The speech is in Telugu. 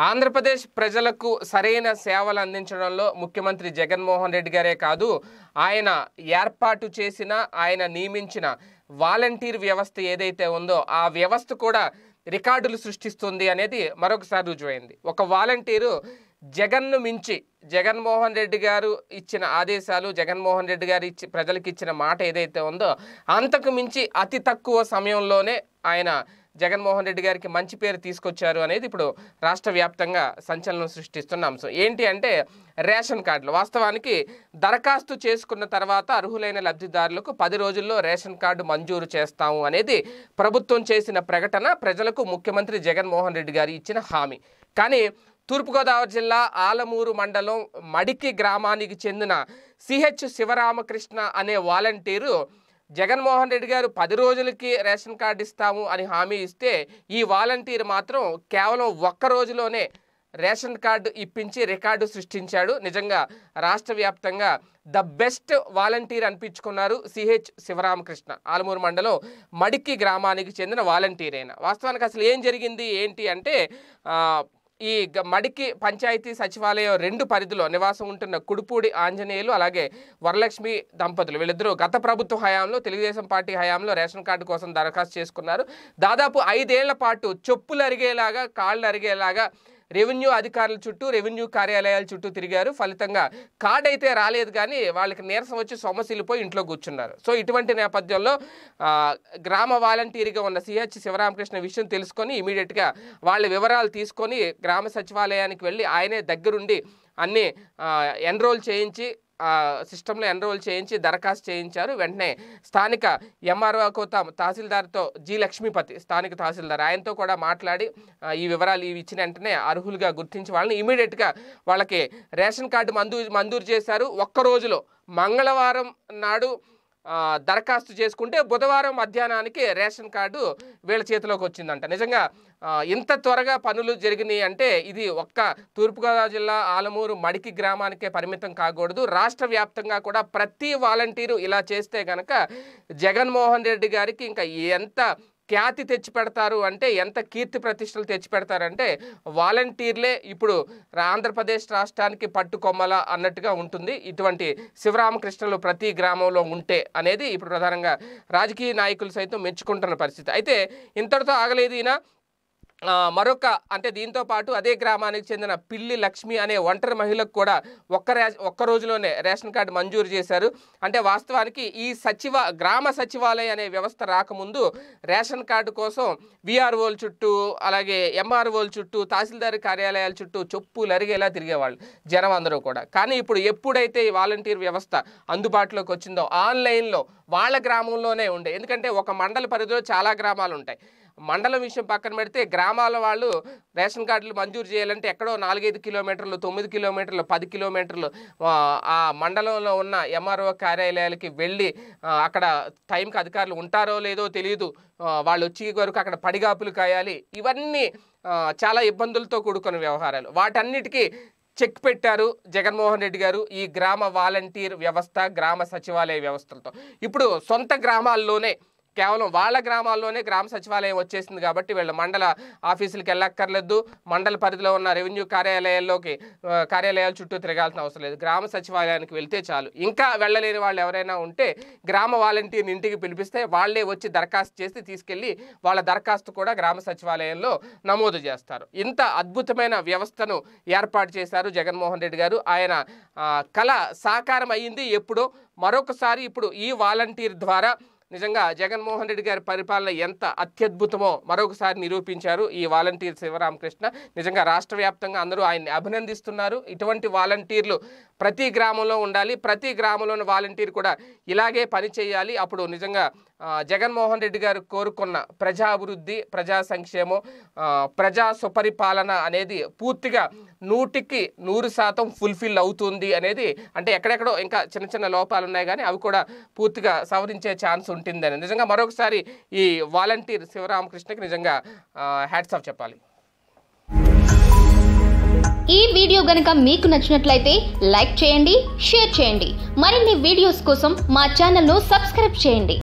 ఆంధ్రప్రదేశ్ ప్రజలకు సరైన సేవలు అందించడంలో ముఖ్యమంత్రి జగన్మోహన్ రెడ్డి గారే కాదు ఆయన ఏర్పాటు చేసిన ఆయన నియమించిన వాలంటీర్ వ్యవస్థ ఏదైతే ఉందో ఆ వ్యవస్థ కూడా రికార్డులు సృష్టిస్తుంది అనేది మరొకసారి రుజువైంది. ఒక వాలంటీరు జగన్ను మించి జగన్మోహన్ రెడ్డి గారు ఇచ్చిన ఆదేశాలు జగన్మోహన్ రెడ్డి గారు ఇచ్చి ప్రజలకు ఇచ్చిన మాట ఏదైతే ఉందో అంతకు మించి అతి తక్కువ సమయంలోనే ఆయన జగన్మోహన్ రెడ్డి గారికి మంచి పేరు తీసుకొచ్చారు అనేది ఇప్పుడు రాష్ట్ర వ్యాప్తంగా సంచలనం సృష్టిస్తున్న. అంశం ఏంటి అంటే రేషన్ కార్డులు. వాస్తవానికి దరఖాస్తు చేసుకున్న తర్వాత అర్హులైన లబ్ధిదారులకు పది రోజుల్లో రేషన్ కార్డు మంజూరు చేస్తాము అనేది ప్రభుత్వం చేసిన ప్రకటన. ప్రజలకు ముఖ్యమంత్రి జగన్మోహన్ రెడ్డి గారు ఇచ్చిన హామీ. కానీ తూర్పుగోదావరి జిల్లా ఆలమూరు మండలం మడికి గ్రామానికి చెందిన సిహెచ్ శివరామకృష్ణ అనే వాలంటీరు జగన్మోహన్ రెడ్డి గారు పది రోజులకి రేషన్ కార్డు ఇస్తాము అని హామీ ఇస్తే ఈ వాలంటీర్ మాత్రం కేవలం ఒక్క రోజులోనే రేషన్ కార్డు ఇప్పించి రికార్డు సృష్టించాడు. నిజంగా రాష్ట్ర వ్యాప్తంగా ద బెస్ట్ వాలంటీర్ అనిపించుకున్నారు సిహెచ్ శివరామకృష్ణ. ఆలమూరు మండలం మడికి గ్రామానికి చెందిన వాలంటీర్ అయిన వాస్తవానికి అసలు ఏం జరిగింది? ఏంటి అంటే ఈ గ- మడికి పంచాయతీ సచివాలయం రెండు పరిధిలో నివాసం ఉంటున్న కుడుపూడి ఆంజనేయులు అలాగే వరలక్ష్మి దంపతులు. వీళ్ళిద్దరూ గత ప్రభుత్వ హయాంలో తెలుగుదేశం పార్టీ హయాంలో రేషన్ కార్డు కోసం దరఖాస్తు చేసుకున్నారు. దాదాపు ఐదేళ్ళ పాటు చెప్పులు అరిగేలాగా కాళ్ళు అరిగేలాగా రెవెన్యూ అధికారుల చుట్టూ రెవెన్యూ కార్యాలయాల చుట్టూ తిరిగారు. ఫలితంగా కార్డు అయితే రాలేదు కానీ వాళ్ళకి నీరసం వచ్చి సొమ్మసిల్లిపోయి ఇంట్లో కూర్చున్నారు. సో ఇటువంటి నేపథ్యంలో గ్రామ వాలంటీర్గా ఉన్న సిహెచ్ శివరామకృష్ణ విషయం తెలుసుకొని ఇమీడియట్గా వాళ్ళ వివరాలు తీసుకొని గ్రామ సచివాలయానికి వెళ్ళి ఆయనే దగ్గరుండి అన్నీ ఎన్రోల్ చేయించి సిస్టంలో ఎన్రోల్ చేయించి దరఖాస్తు చేయించారు. వెంటనే స్థానిక ఎంఆర్ఓ కోత తహసీల్దార్తో జి లక్ష్మీపతి స్థానిక తహసీల్దార్ ఆయనతో కూడా మాట్లాడి ఈ వివరాలు ఇవి ఇచ్చిన వెంటనే అర్హులుగా గుర్తించి వాళ్ళని ఇమీడియట్గా వాళ్ళకి రేషన్ కార్డు మంజూరు మంజూరు చేశారు. ఒక్క రోజులో మంగళవారం నాడు దరఖాస్తు చేసుకుంటే బుధవారం మధ్యాహ్నానికి రేషన్ కార్డు వీళ్ళ చేతిలోకి వచ్చిందంట. నిజంగా ఇంత త్వరగా పనులు జరిగినాయి అంటే ఇది ఒక్క తూర్పుగోదావరి జిల్లా ఆలమూరు మడికి గ్రామానికే పరిమితం కాకూడదు. రాష్ట్ర వ్యాప్తంగా కూడా ప్రతి వాలంటీరు ఇలా చేస్తే కనుక జగన్మోహన్ రెడ్డి గారికి ఇంకా ఎంత ఖ్యాతి తెచ్చి పెడతారు అంటే ఎంత కీర్తి ప్రతిష్టలు తెచ్చి పెడతారంటే వాలంటీర్లే ఇప్పుడు ఆంధ్రప్రదేశ్ రాష్ట్రానికి పట్టుకొమ్మల అన్నట్టుగా ఉంటుంది. ఇటువంటి శివరామకృష్ణలు ప్రతి గ్రామంలో ఉంటే అనేది ఇప్పుడు ప్రధానంగా రాజకీయ నాయకులు సైతం మెచ్చుకుంటున్న పరిస్థితి. అయితే ఇంతటితో ఆగలేదు ఈయన. మరొక అంటే దీంతో పాటు అదే గ్రామానికి చెందిన పిల్లి లక్ష్మి అనే ఒంటరి మహిళకు కూడా ఒక్క రే ఒక్క రోజులోనే రేషన్ కార్డు మంజూరు చేశారు. అంటే వాస్తవానికి ఈ సచివ గ్రామ సచివాలయం అనే వ్యవస్థ రాకముందు రేషన్ కార్డు కోసం విఆర్ఓల చుట్టూ అలాగే ఎంఆర్ఓల చుట్టూ తహసీల్దార్ కార్యాలయాల చుట్టూ చెప్పులు అరిగేలా తిరిగేవాళ్ళు జనం అందరూ కూడా. కానీ ఇప్పుడు ఎప్పుడైతే ఈ వాలంటీర్ వ్యవస్థ అందుబాటులోకి వచ్చిందో ఆన్లైన్లో వాళ్ళ గ్రామంలోనే ఉండే. ఎందుకంటే ఒక మండల పరిధిలో చాలా గ్రామాలు ఉంటాయి. మండలం విషయం పక్కన పెడితే గ్రామాల వాళ్ళు రేషన్ కార్డులు మంజూరు చేయాలంటే ఎక్కడో నాలుగైదు కిలోమీటర్లు తొమ్మిది కిలోమీటర్లు పది కిలోమీటర్లు ఆ, మండలంలో ఉన్న ఎంఆర్ఓ కార్యాలయాలకి వెళ్ళి అక్కడ టైంకి అధికారులు ఉంటారో లేదో తెలియదు వాళ్ళు వచ్చి వరకు అక్కడ పడిగాపులు కాయాలి. ఇవన్నీ చాలా ఇబ్బందులతో కూడుకున్న వ్యవహారాలు. వాటన్నిటికీ చెక్ పెట్టారు జగన్మోహన్ రెడ్డి గారు ఈ గ్రామ వాలంటీర్ వ్యవస్థ గ్రామ సచివాలయ వ్యవస్థలతో. ఇప్పుడు సొంత గ్రామాల్లోనే కేవలం వాళ్ళ గ్రామాల్లోనే గ్రామ సచివాలయం వచ్చేసింది కాబట్టి వీళ్ళ మండల ఆఫీసులకు వెళ్ళక్కర్లేదు. మండల పరిధిలో ఉన్న రెవెన్యూ కార్యాలయాల్లోకి కార్యాలయాల చుట్టూ తిరగాల్సిన అవసరం లేదు. గ్రామ సచివాలయానికి వెళ్తే చాలు. ఇంకా వెళ్ళలేని వాళ్ళు ఎవరైనా ఉంటే గ్రామ వాలంటీర్ని ఇంటికి పిలిపిస్తే వాళ్ళే వచ్చి దరఖాస్తు చేసి తీసుకెళ్ళి వాళ్ళ దరఖాస్తు కూడా గ్రామ సచివాలయంలో నమోదు చేస్తారు. ఇంత అద్భుతమైన వ్యవస్థను ఏర్పాటు చేశారు జగన్మోహన్ రెడ్డి గారు. ఆయన కళ సాకారం అయ్యింది ఎప్పుడో. మరొకసారి ఇప్పుడు ఈ వాలంటీర్ ద్వారా నిజంగా జగన్మోహన్ రెడ్డి గారి పరిపాలన ఎంత అత్యద్భుతమో మరొకసారి నిరూపించారు ఈ వాలంటీర్ శివరామకృష్ణ. నిజంగా రాష్ట్ర వ్యాప్తంగా అందరూ ఆయన్ని అభినందిస్తున్నారు. ఇటువంటి వాలంటీర్లు ప్రతి గ్రామంలో ఉండాలి. ప్రతి గ్రామంలోని వాలంటీర్ కూడా ఇలాగే పని చేయాలి. అప్పుడు నిజంగా జగన్మోహన్ రెడ్డి గారు కోరుకున్న ప్రజాభివృద్ధి ప్రజా సంక్షేమం ప్రజా సుపరిపాలన అనేది పూర్తిగా నూటికి నూరు శాతం ఫుల్ఫిల్ అవుతుంది అనేది అంటే ఎక్కడెక్కడో ఇంకా చిన్న చిన్న లోపాలు ఉన్నాయి కానీ అవి కూడా పూర్తిగా సవరించే ఛాన్స్ ఉంటుందని నిజంగా మరొకసారి ఈ వాలంటీర్ శివరామకృష్ణకి నిజంగా హ్యాట్స్ ఆఫ్ చెప్పాలి. ఈ వీడియో గనుక మీకు నచ్చినట్లయితే లైక్ చేయండి షేర్ చేయండి. మరిన్ని వీడియోస్ కోసం మా ఛానల్ను సబ్స్క్రైబ్ చేయండి.